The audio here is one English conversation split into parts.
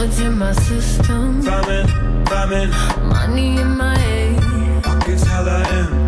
What's in my system? Money in my head. I can tell I am.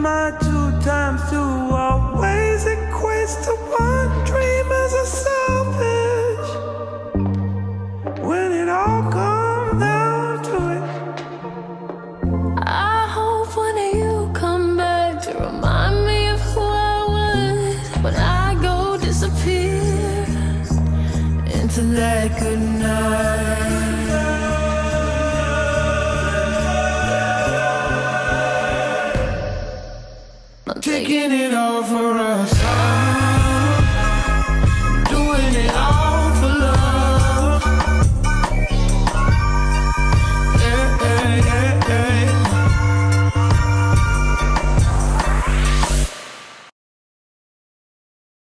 My two times two always equates to one dream as a selfish. When it all comes down to it. I hope of you come back to remind me of who I was when I go disappear into that good night. beginning of a song.